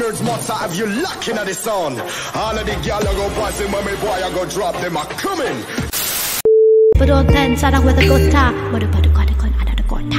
nerds monster have you locking at the sound. All of the gal I go passing when boy I go drop them I coming. Berotan sarang wata kota, madu padu kota kon ada gota.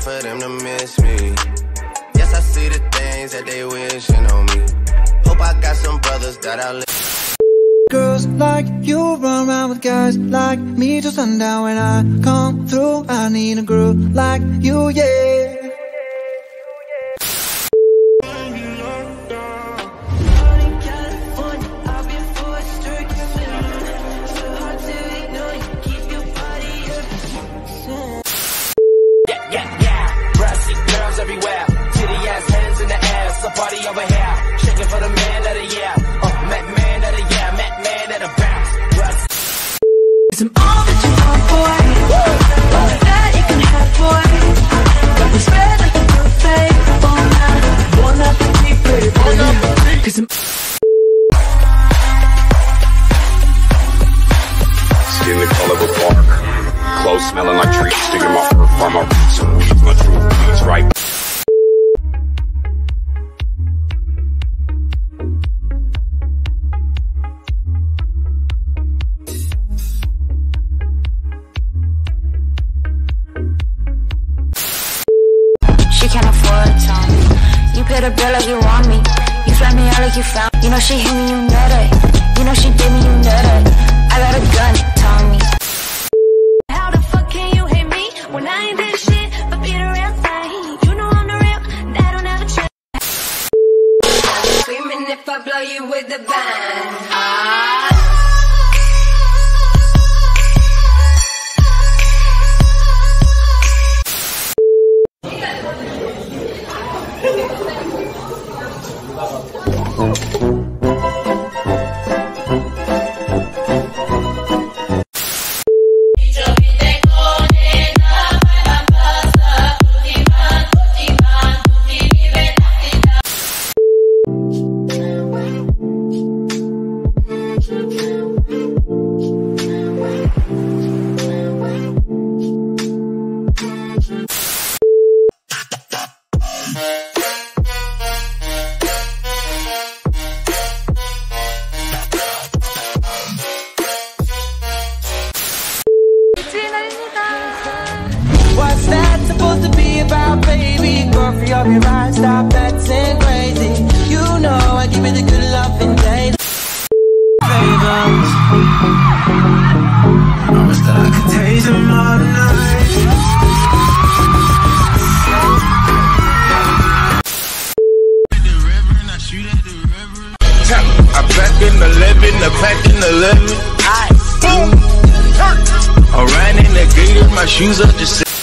wanna for them to miss me. Yes, I see the things that they wishing on me. Hope I got some brothers that I live. Girls like you run around with guys like me till sundown. When I come through, I need a girl like you. Yeah, I'm all that you want, boy. All that you can have, boy. Got me spread like a buffet. Bon appetit, bon appetit, baby. Cause I'm Skin the color of bark. Clothes smelling like trees. Sticking my earth on my roots and weeds. My true weeds, right? You pay the bill like you want me. You fly me out like you found. me. You know she hit me, you know that. You know she did me, you know that. I got a gun, Tommy. How the fuck can you hate me when I ain't did shit but be the real thing? You know I'm the real, that don't ever change. Screaming if I blow you with the band. Ah. Pack in the living. I ran in the gator, my shoes up just.